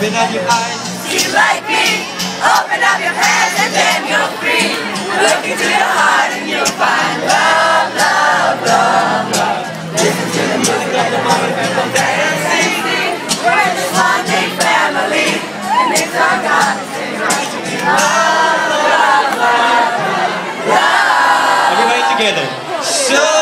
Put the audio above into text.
Open up your eyes. See like me. Open up your hands and then you're free. Look into your heart and you'll find love, love, love, love. Listen to the music of the moment people dancing. We're just one big family, and it's our God. Love, love, love, love. Everybody together. So.